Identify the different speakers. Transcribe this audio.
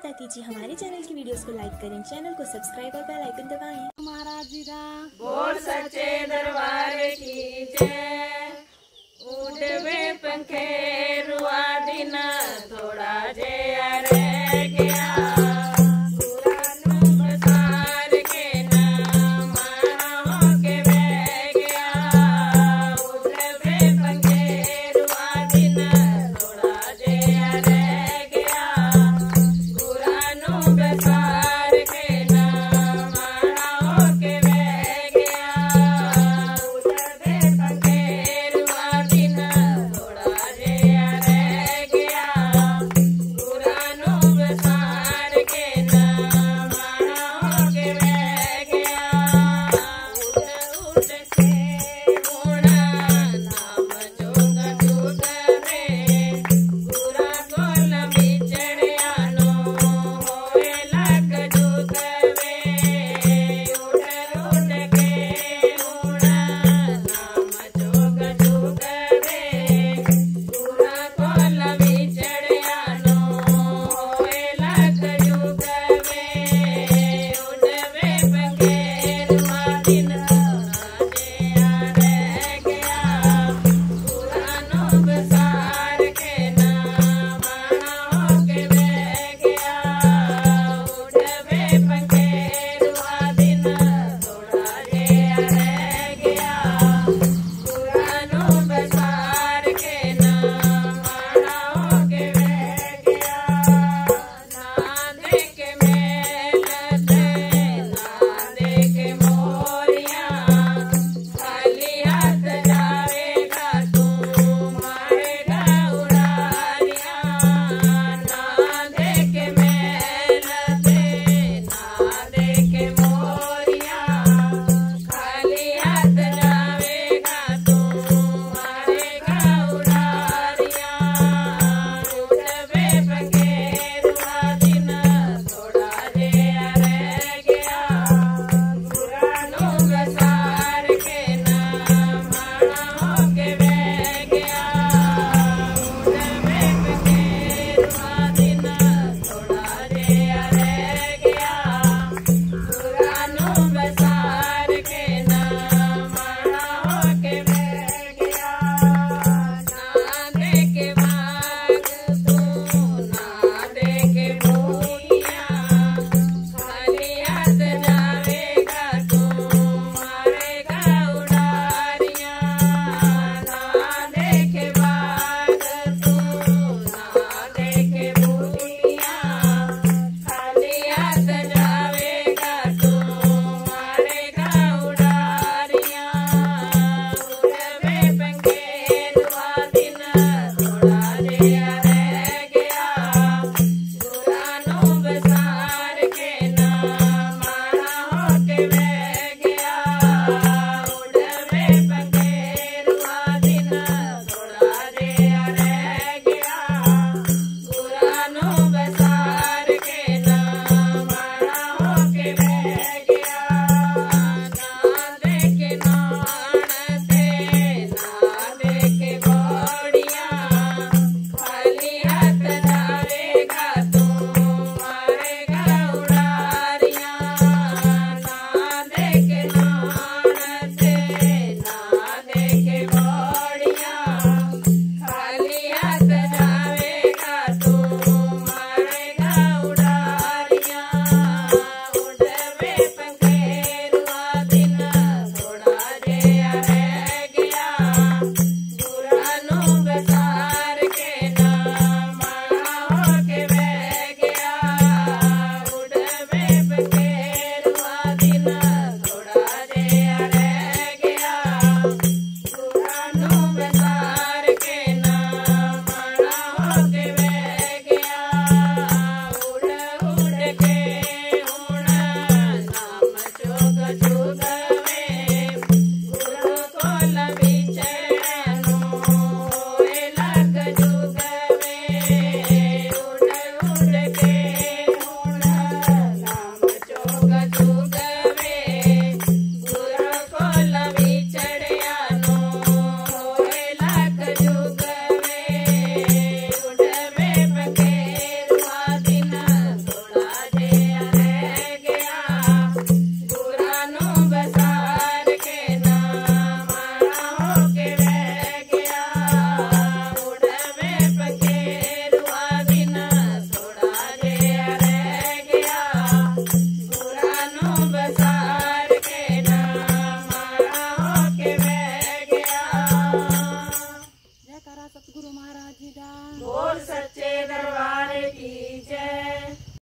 Speaker 1: पता कीजिए हमारे चैनल की वीडियोस को लाइक करें चैनल को सब्सक्राइब और बेल आइकन दबाएँ।
Speaker 2: हमारा जीरा
Speaker 3: बोल सच्चे दरबार की जय। उड़वे पंखे